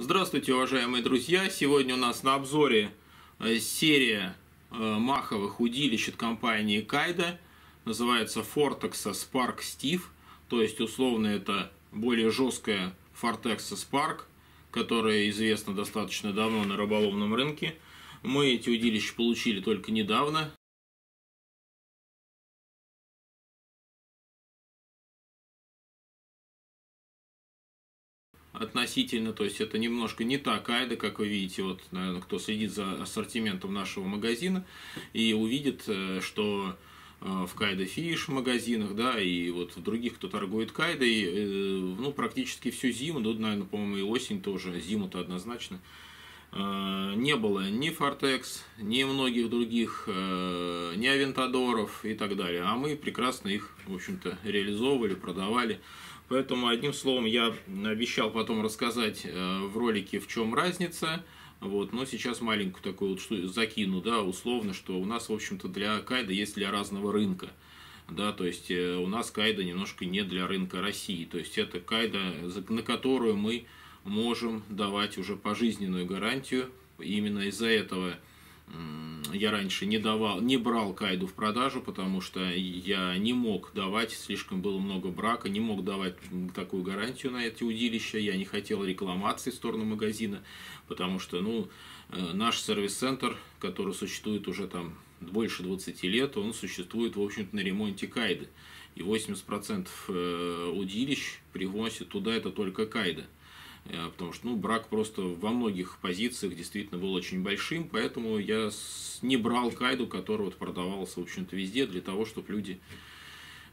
Здравствуйте, уважаемые друзья! Сегодня у нас на обзоре э, серия э, маховых удилищ от компании Кайда. Называется Fortex Spark Steve. То есть, условно, это более жесткая Fortex Spark, которая известна достаточно давно на рыболовном рынке. Мы эти удилища получили только недавно. Относительно, то есть это немножко не та кайда, как вы видите, вот, наверное, кто следит за ассортиментом нашего магазина и увидит, э, что э, в Кайда Фиш магазинах, да, и вот в других, кто торгует Кайдой, э, ну, практически всю зиму, ну, наверное, по-моему, и осень тоже, зиму-то однозначно, не было ни Фортекс, ни многих других, ни Авентадоров и так далее. А мы прекрасно их, в общем-то, реализовывали, продавали. Поэтому, одним словом, я обещал потом рассказать э, в ролике, в чем разница. Вот, но сейчас маленькую такую вот закину, да, условно, что у нас, в общем-то, для кайда есть для разного рынка. Да, то есть э, у нас кайда немножко не для рынка России. То есть это кайда, на которую мы можем давать уже пожизненную гарантию. Именно из-за этого я раньше не давал, не брал кайду в продажу, потому что я не мог давать, слишком было много брака, не мог давать такую гарантию на эти удилища, я не хотел рекламации в сторону магазина, потому что, ну, э, наш сервис-центр, который существует уже там больше 20 лет, он существует, в общем-то, на ремонте кайды. И 80% э, удилищ привозят туда это только кайда. Э, потому что ну, брак просто во многих позициях действительно был очень большим, поэтому я не брал кайду, который вот продавался, в общем-то, везде, для того, чтобы люди,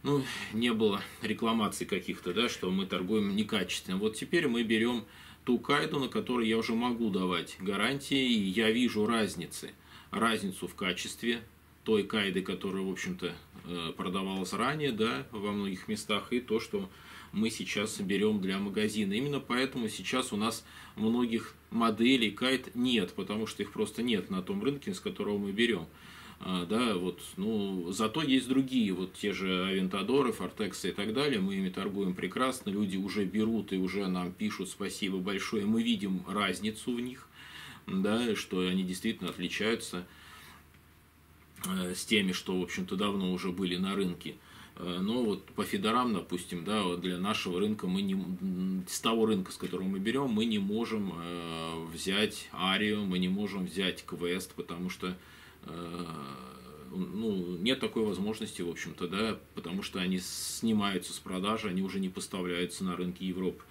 ну, не было рекламаций каких-то, да, что мы торгуем некачественно. Вот теперь мы берем ту кайду, на которой я уже могу давать гарантии, и я вижу разницы, разницу в качестве той кайды, которая, в общем-то, э, продавалась ранее, да, во многих местах, и то, что мы сейчас берем для магазина. Именно поэтому сейчас у нас многих моделей кайт нет, потому что их просто нет на том рынке, с которого мы берем. А, да, вот, ну, зато есть другие, вот те же Авентадоры, Фортексы и так далее, мы ими торгуем прекрасно, люди уже берут и уже нам пишут спасибо большое, мы видим разницу в них, да, что они действительно отличаются с теми, что, в общем-то, давно уже были на рынке. Э, но вот по фидерам, допустим, да, для нашего рынка мы не, с того рынка, с которого мы берем, мы не можем э, взять Арию, мы не можем взять Квест, потому что э, ну, нет такой возможности, в общем-то, да, потому что они снимаются с продажи, они уже не поставляются на рынке Европы.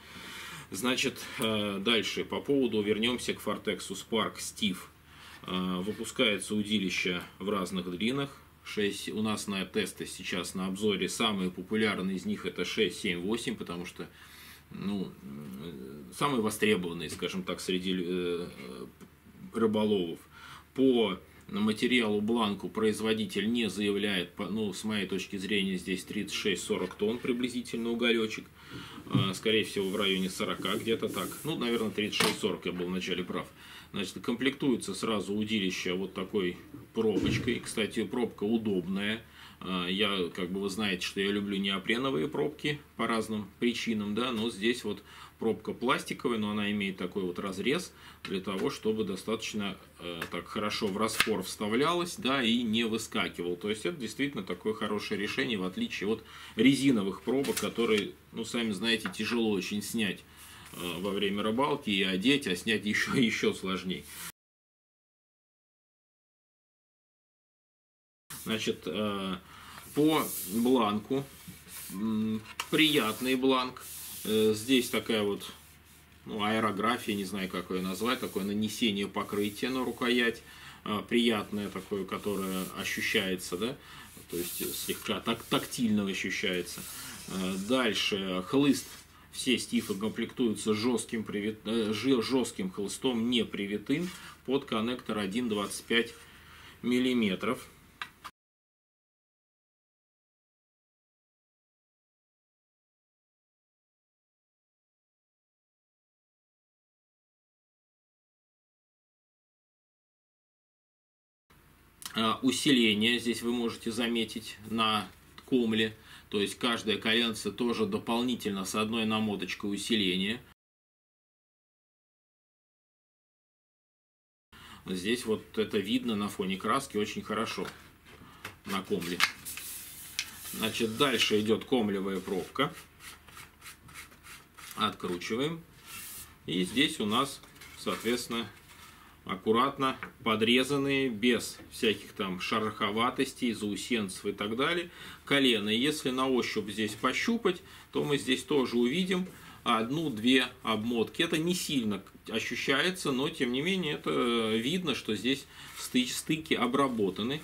Значит, э, дальше, по поводу, вернемся к Фортексу Spark Steve. Э, выпускается удилище в разных длинах, 6, у нас на тесты сейчас на обзоре самые популярные из них это 6, 7, 8, потому что ну, самые востребованные, скажем так, среди э, рыболовов. По материалу бланку производитель не заявляет, ну, с моей точки зрения, здесь 36-40 тонн приблизительно уголечек. Э, скорее всего, в районе 40 где-то так. Ну, наверное, 36-40 я был вначале прав. Значит, комплектуется сразу удилище вот такой пробочкой. Кстати, пробка удобная. А, я, как бы вы знаете, что я люблю неопреновые пробки по разным причинам, да, но здесь вот пробка пластиковая, но она имеет такой вот разрез для того, чтобы достаточно э, так хорошо в распор вставлялась, да, и не выскакивал. То есть это действительно такое хорошее решение, в отличие от резиновых пробок, которые, ну, сами знаете, тяжело очень снять. Э, во время рыбалки и одеть, а снять еще, еще сложнее. Значит, э, по бланку, приятный бланк. Э, здесь такая вот ну, аэрография, не знаю, как ее назвать, такое нанесение покрытия на рукоять, приятное такое, которое ощущается, да, то есть слегка так, тактильно ощущается. Дальше хлыст все стифы комплектуются жестким, привит... Э, жестким холстом, не привитым, под коннектор 1,25 мм. А, усиление здесь вы можете заметить на комле то есть каждая коленце тоже дополнительно с одной намоточкой усиления. Здесь вот это видно на фоне краски очень хорошо на комле. Значит, дальше идет комлевая пробка. Откручиваем. И здесь у нас, соответственно, аккуратно подрезанные, без всяких там шероховатостей, заусенцев и так далее, колено. Если на ощупь здесь пощупать, то мы здесь тоже увидим одну-две обмотки. Это не сильно ощущается, но тем не менее это видно, что здесь стыки обработаны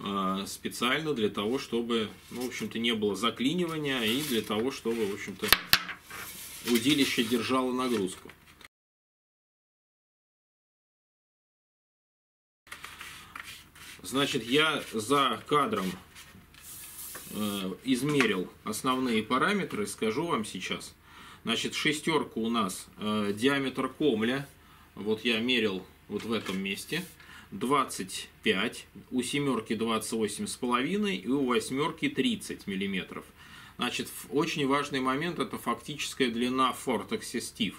э, специально для того, чтобы, ну, в общем-то, не было заклинивания и для того, чтобы, в общем-то, удилище держало нагрузку. Значит, я за кадром э, измерил основные параметры, скажу вам сейчас. Значит, шестерка у нас э, диаметр комля, вот я мерил вот в этом месте, 25, у семерки 28,5 и у восьмерки 30 миллиметров. Значит, очень важный момент это фактическая длина Vortex Steve.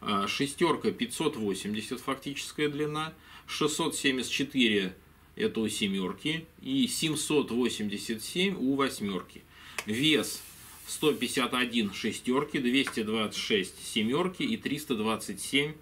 Э, шестерка 580 фактическая длина, 674 это у семерки, и 787 у восьмерки. Вес 151 шестерки, 226 семерки и 327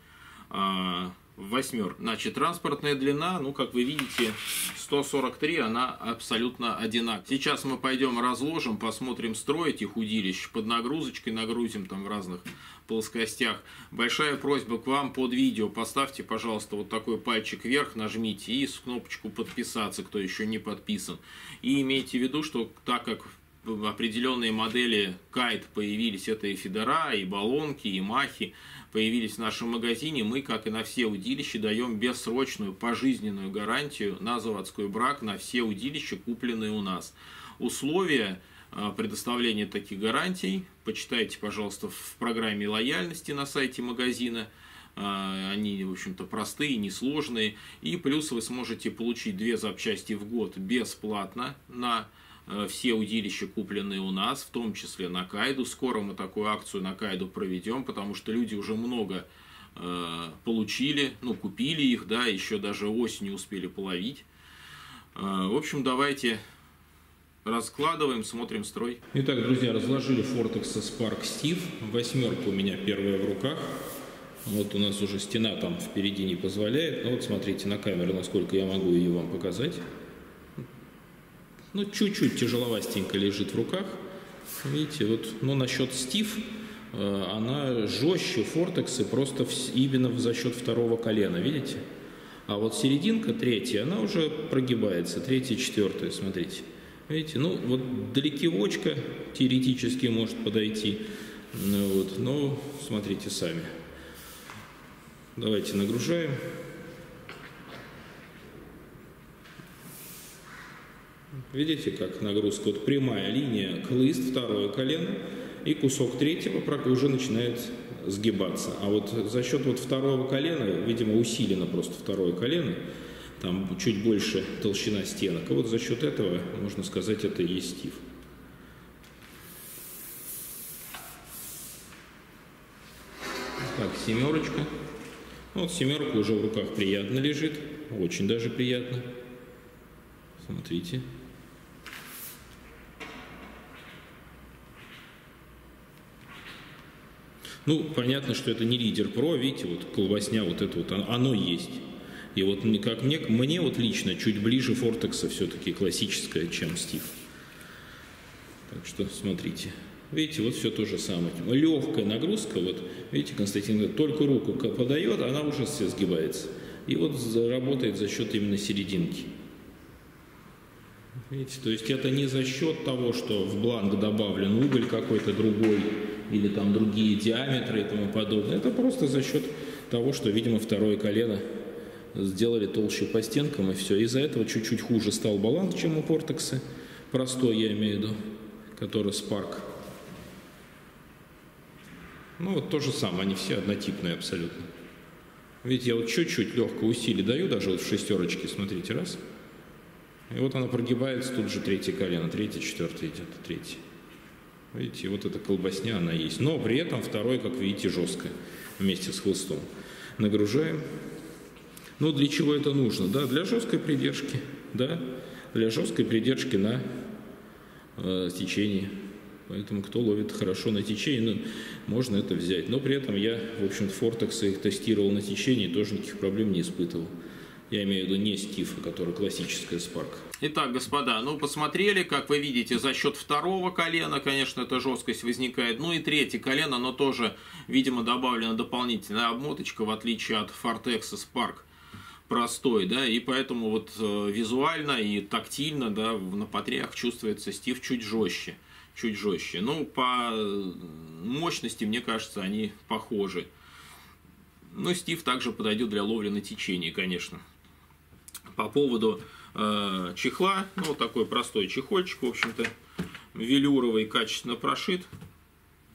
а, восьмерки. Значит, транспортная длина, ну, как вы видите, 143, она абсолютно одинаковая. Сейчас мы пойдем разложим, посмотрим строй этих удилищ под нагрузочкой, нагрузим там в разных плоскостях. Большая просьба к вам под видео, поставьте, пожалуйста, вот такой пальчик вверх, нажмите и с кнопочку подписаться, кто еще не подписан. И имейте в виду, что так как определенные модели кайт появились, это и федера, и баллонки, и махи, появились в нашем магазине, мы, как и на все удилища, даем бессрочную пожизненную гарантию на заводской брак на все удилища, купленные у нас. Условия а, предоставления таких гарантий почитайте, пожалуйста, в программе лояльности на сайте магазина. А, они, в общем-то, простые, несложные. И плюс вы сможете получить две запчасти в год бесплатно на все удилища, купленные у нас, в том числе на Кайду. Скоро мы такую акцию на Кайду проведем, потому что люди уже много получили, ну, купили их, да, еще даже осенью успели половить. В общем, давайте Раскладываем, смотрим строй. Итак, друзья, разложили Fortex Spark Steve. Восьмерка у меня первая в руках. Вот у нас уже стена там впереди не позволяет. Но вот смотрите на камеру, насколько я могу ее вам показать. Ну, чуть-чуть тяжеловастенько лежит в руках. Видите, вот, ну, насчет Steve, э, она жестче Фортексы просто именно за счет второго колена, видите? А вот серединка третья, она уже прогибается, третья, четвертая, смотрите. Видите, ну вот далекивочка теоретически может подойти. Ну, вот, но смотрите сами. Давайте нагружаем. Видите, как нагрузка? Вот прямая линия, хлыст, второе колено, и кусок третьего уже начинает сгибаться. А вот за счет вот второго колена, видимо, усилено просто второе колено, там чуть больше толщина стенок. И вот за счет этого, можно сказать, это и есть стив. Так, семерочка. Вот семерка уже в руках приятно лежит, очень даже приятно. Смотрите. Ну, понятно, что это не лидер про, видите, вот колбасня, вот это вот, оно есть. И вот как мне, мне вот лично чуть ближе Фортекса все-таки классическая, чем Стив. Так что смотрите. Видите, вот все то же самое. Легкая нагрузка, вот видите, Константин только руку подает, она уже все сгибается. И вот работает за счет именно серединки. Видите, то есть это не за счет того, что в бланк добавлен уголь какой-то другой, или там другие диаметры и тому подобное. Это просто за счет того, что, видимо, второе колено сделали толще по стенкам и все. Из-за этого чуть-чуть хуже стал баланс, чем у Портекса. Простой, я имею в виду, который Spark. Ну вот то же самое, они все однотипные абсолютно. Видите, я вот чуть-чуть легкое усилие даю, даже вот в шестерочке, смотрите, раз. И вот она прогибается, тут же третье колено, третье, четвертое идет, третье. Видите, вот эта колбасня, она есть. Но при этом второй, как видите, жесткая, вместе с хвостом. Нагружаем. Но для чего это нужно? Да, для жесткой придержки, да, для жесткой придержки на э, течении. Поэтому кто ловит хорошо на течении, ну, можно это взять. Но при этом я, в общем-то, фортексы их тестировал на течении, тоже никаких проблем не испытывал. Я имею в виду не Стив, а который классическая спарк. Итак, господа, ну посмотрели, как вы видите, за счет второго колена, конечно, эта жесткость возникает. Ну и третье колено, но тоже, видимо, добавлена дополнительная обмоточка, в отличие от Fortex Spark простой, да, и поэтому вот э, визуально и тактильно, да, на потрях чувствуется Стив чуть жестче, чуть жестче. Ну, по мощности, мне кажется, они похожи. Но Стив также подойдет для ловли на течении, конечно. По поводу э, чехла, ну, вот такой простой чехольчик, в общем-то, велюровый, качественно прошит.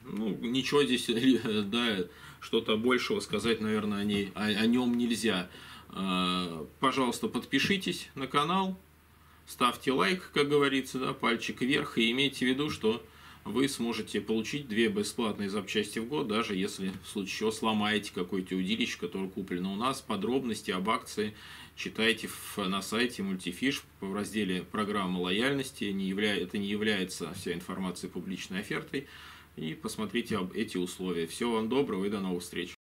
Ну, ничего здесь, да, что-то большего сказать, наверное, о, ней, о, о нем нельзя. Э, пожалуйста, подпишитесь на канал, ставьте лайк, как говорится, да, пальчик вверх, и имейте в виду, что вы сможете получить две бесплатные запчасти в год, даже если в случае чего сломаете какое-то удилище, которое куплено у нас. Подробности об акции читайте на сайте Multifish в разделе программы лояльности. Не явля... Это не является вся информация публичной офертой. И посмотрите об эти условия. Всего вам доброго и до новых встреч.